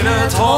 in a toy.